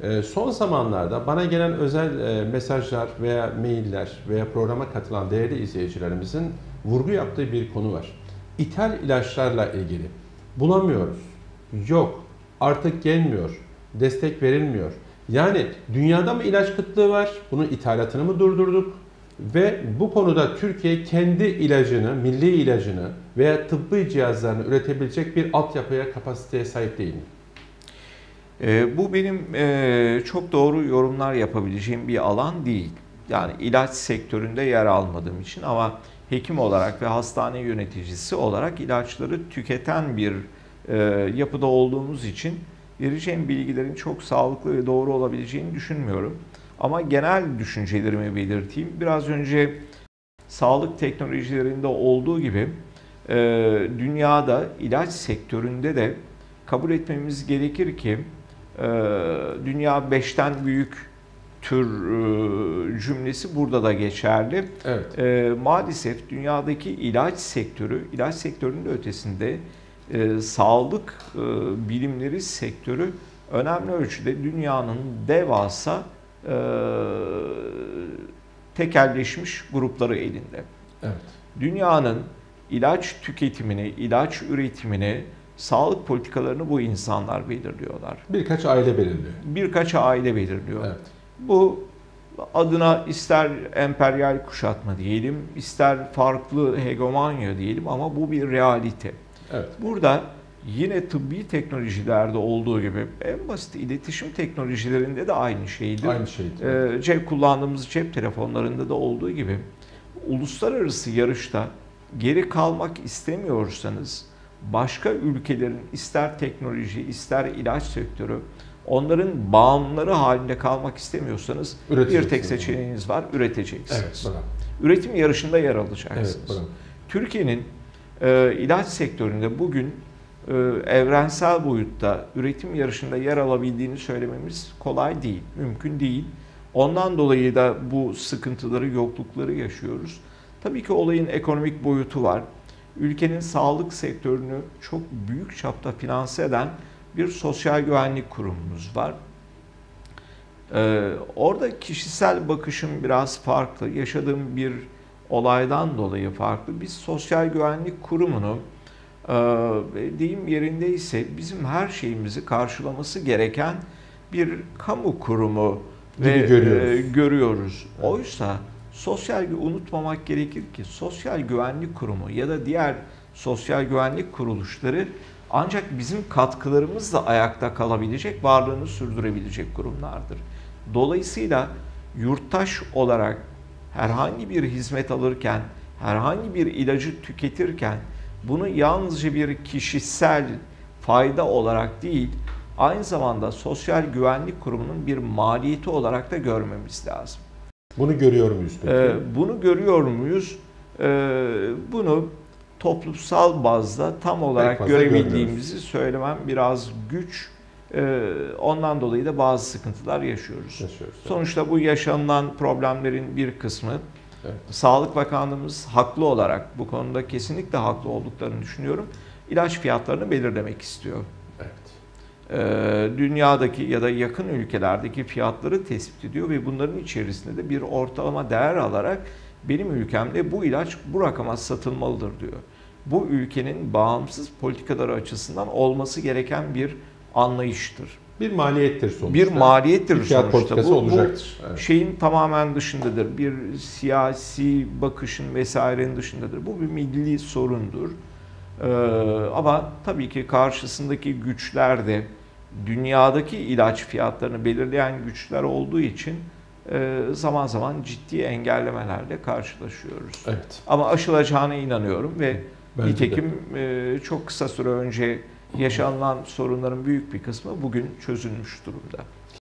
E, son zamanlarda bana gelen özel e, mesajlar veya mailler veya programa katılan değerli izleyicilerimizin vurgu yaptığı bir konu var. İthal ilaçlarla ilgili bulamıyoruz, yok, artık gelmiyor, destek verilmiyor. Yani dünyada mı ilaç kıtlığı var, bunun ithalatını mı durdurduk? Ve bu konuda Türkiye kendi ilacını, milli ilacını veya tıbbi cihazlarını üretebilecek bir altyapıya, kapasiteye sahip değil mi? E, bu benim e, çok doğru yorumlar yapabileceğim bir alan değil. Yani ilaç sektöründe yer almadığım için ama hekim olarak ve hastane yöneticisi olarak ilaçları tüketen bir e, yapıda olduğumuz için vereceğim bilgilerin çok sağlıklı ve doğru olabileceğini düşünmüyorum. Ama genel düşüncelerimi belirteyim. Biraz önce sağlık teknolojilerinde olduğu gibi e, dünyada ilaç sektöründe de kabul etmemiz gerekir ki dünya beşten büyük tür e, cümlesi burada da geçerli. Evet. E, maalesef dünyadaki ilaç sektörü, ilaç sektörünün ötesinde e, sağlık e, bilimleri sektörü önemli ölçüde dünyanın devasa e, tekelleşmiş grupları elinde. Evet. Dünyanın ilaç tüketimini, ilaç üretimini, sağlık politikalarını bu insanlar belirliyorlar. Birkaç aile belirliyor. Birkaç aile belirliyor. Evet. Bu adına ister emperyal kuşatma diyelim, ister farklı hegemonya diyelim ama bu bir realite. Evet. Burada yine tıbbi teknolojilerde olduğu gibi en basit iletişim teknolojilerinde de aynı şeydir. Aynı şeydi. Ee, cep kullandığımız cep telefonlarında da olduğu gibi uluslararası yarışta geri kalmak istemiyorsanız başka ülkelerin ister teknoloji ister ilaç sektörü onların bağımlıları halinde kalmak istemiyorsanız bir tek seçeneğiniz var üreteceksiniz. Evet. Üretim yarışında yer Evet, alacaksınız. bravo. Türkiye'nin e, ilaç sektöründe bugün e, evrensel boyutta üretim yarışında yer alabildiğini söylememiz kolay değil, mümkün değil. Ondan dolayı da bu sıkıntıları, yoklukları yaşıyoruz. Tabii ki olayın ekonomik boyutu var. Ülkenin sağlık sektörünü çok büyük çapta finanse eden bir sosyal güvenlik kurumumuz var. Ee, orada kişisel bakışım biraz farklı. Yaşadığım bir olaydan dolayı farklı. Biz sosyal güvenlik kurumunu e, deyim yerindeyse bizim her şeyimizi karşılaması gereken bir kamu kurumu Gibi ve görüyoruz. e, görüyoruz. Oysa sosyal unutmamak gerekir ki sosyal güvenlik kurumu ya da diğer sosyal güvenlik kuruluşları ancak bizim katkılarımızla ayakta kalabilecek, varlığını sürdürebilecek kurumlardır. Dolayısıyla yurttaş olarak herhangi bir hizmet alırken, herhangi bir ilacı tüketirken bunu yalnızca bir kişisel fayda olarak değil, aynı zamanda sosyal güvenlik kurumunun bir maliyeti olarak da görmemiz lazım. Bunu görüyor muyuz peki? Ee, bunu görüyor muyuz? Ee, bunu toplumsal bazda tam olarak görebildiğimizi söylemem biraz güç. Ee, ondan dolayı da bazı sıkıntılar yaşıyoruz. Yaşıyoruz. Sonuçta bu yaşanılan problemlerin bir kısmı Evet. Sağlık Bakanlığımız haklı olarak bu konuda kesinlikle haklı olduklarını düşünüyorum. İlaç fiyatlarını belirlemek istiyor. Evet. Ee, dünyadaki ya da yakın ülkelerdeki fiyatları tespit ediyor ve bunların içerisinde de bir ortalama değer alarak benim ülkemde bu ilaç bu rakama satılmalıdır diyor. Bu ülkenin bağımsız politikaları açısından olması gereken bir anlayıştır. Bir maliyettir sonuçta. Bir maliyettir fiyat sonuçta. Bu, bu olacaktır. Evet. şeyin tamamen dışındadır. Bir siyasi bakışın vesairenin dışındadır. Bu bir milli sorundur. Ee, ama tabii ki karşısındaki güçler de dünyadaki ilaç fiyatlarını belirleyen güçler olduğu için e, zaman zaman ciddi engellemelerle karşılaşıyoruz. Evet. Ama aşılacağına inanıyorum ve Bence de. nitekim e, çok kısa süre önce yaşanılan sorunların büyük bir kısmı bugün çözülmüş durumda.